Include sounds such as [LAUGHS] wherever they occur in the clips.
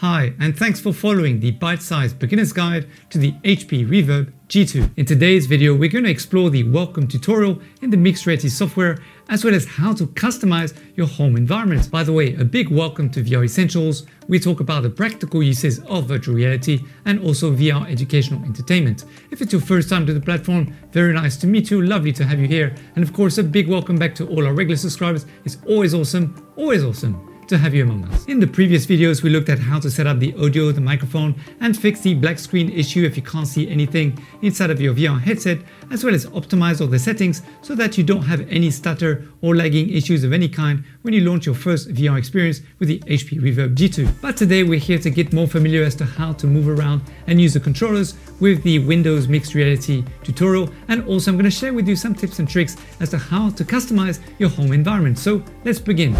Hi, and thanks for following the bite-sized beginner's guide to the HP Reverb G2. In today's video, we're going to explore the welcome tutorial in the mixed reality software, as well as how to customize your home environment. By the way, a big welcome to VR Essentials. We talk about the practical uses of virtual reality and also VR educational entertainment. If it's your first time to the platform, very nice to meet you, lovely to have you here. And of course, a big welcome back to all our regular subscribers. It's always awesome, always awesome to have you among us. In the previous videos, we looked at how to set up the audio, the microphone, and fix the black screen issue if you can't see anything inside of your VR headset, as well as optimize all the settings so that you don't have any stutter or lagging issues of any kind when you launch your first VR experience with the HP Reverb G2. But today we're here to get more familiar as to how to move around and use the controllers with the Windows Mixed Reality tutorial, and also I'm going to share with you some tips and tricks as to how to customize your home environment. So let's begin.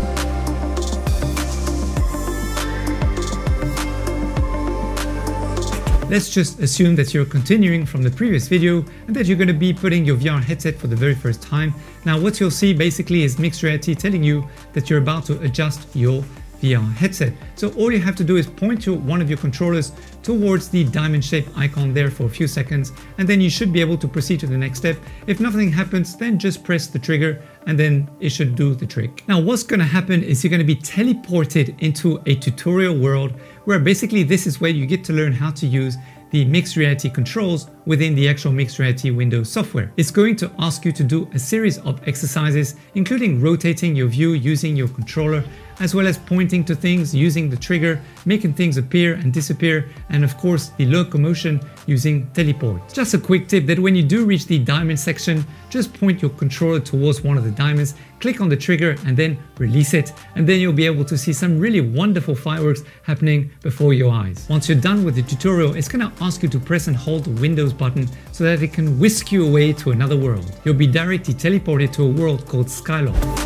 Let's just assume that you're continuing from the previous video and that you're going to be putting your VR headset for the very first time. Now what you'll see basically is mixed reality telling you that you're about to adjust your VR headset. So all you have to do is point to one of your controllers towards the diamond shaped icon there for a few seconds and then you should be able to proceed to the next step. If nothing happens then just press the trigger and then it should do the trick. Now what's going to happen is you're going to be teleported into a tutorial world where basically this is where you get to learn how to use the mixed reality controls within the actual mixed reality Windows software. It's going to ask you to do a series of exercises, including rotating your view using your controller, as well as pointing to things using the trigger, making things appear and disappear, and of course the locomotion using teleport. Just a quick tip that when you do reach the diamond section, just point your controller towards one of the diamonds, click on the trigger and then release it, and then you'll be able to see some really wonderful fireworks happening before your eyes. Once you're done with the tutorial, it's to ask you to press and hold the Windows button so that it can whisk you away to another world. You'll be directly teleported to a world called Skyloft.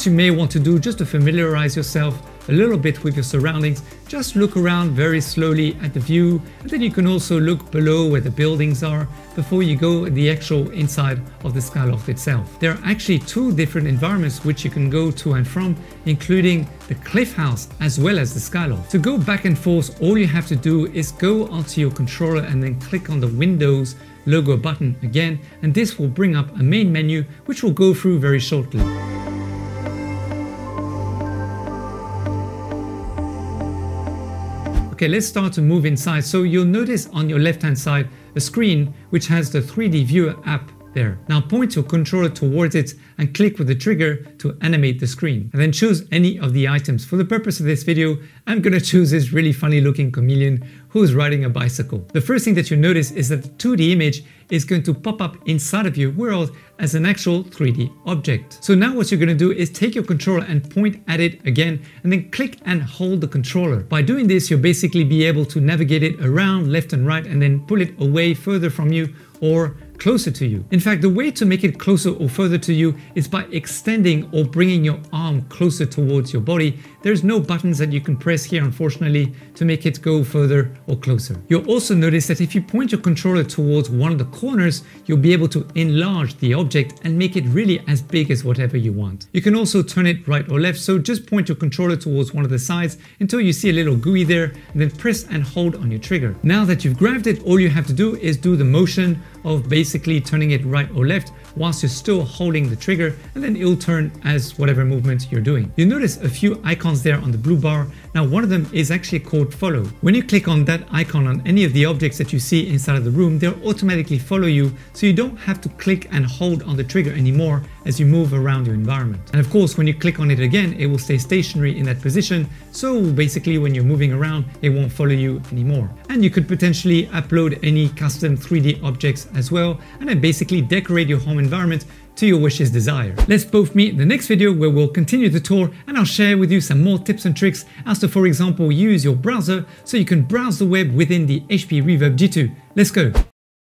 What you may want to do just to familiarize yourself a little bit with your surroundings, just look around very slowly at the view and then you can also look below where the buildings are before you go the actual inside of the Skyloft itself. There are actually two different environments which you can go to and from, including the Cliff House as well as the Skyloft. To go back and forth, all you have to do is go onto your controller and then click on the Windows logo button again and this will bring up a main menu which we'll go through very shortly. Okay, let's start to move inside. So you'll notice on your left hand side a screen which has the 3D Viewer app there. Now point your controller towards it and click with the trigger to animate the screen. And then choose any of the items. For the purpose of this video, I'm gonna [LAUGHS] choose this really funny looking chameleon who's riding a bicycle. The first thing that you notice is that the 2D image is going to pop up inside of your world as an actual 3D object. So now what you're gonna do is take your controller and point at it again and then click and hold the controller. By doing this, you'll basically be able to navigate it around left and right and then pull it away further from you or closer to you. In fact, the way to make it closer or further to you is by extending or bringing your arm closer towards your body. There's no buttons that you can press here, unfortunately, to make it go further or closer. You'll also notice that if you point your controller towards one of the corners, you'll be able to enlarge the object and make it really as big as whatever you want. You can also turn it right or left, so just point your controller towards one of the sides until you see a little GUI there, and then press and hold on your trigger. Now that you've grabbed it, all you have to do is do the motion of basically turning it right or left whilst you're still holding the trigger and then it'll turn as whatever movement you're doing. You'll notice a few icons there on the blue bar. Now one of them is actually called follow. When you click on that icon on any of the objects that you see inside of the room, they'll automatically follow you so you don't have to click and hold on the trigger anymore as you move around your environment. And of course when you click on it again, it will stay stationary in that position so basically when you're moving around, it won't follow you anymore. And you could potentially upload any custom 3D objects as well and then basically decorate your home environment to your wishes desire. Let's both meet in the next video where we'll continue the tour and I'll share with you some more tips and tricks as to for example use your browser so you can browse the web within the HP Reverb G2. Let's go!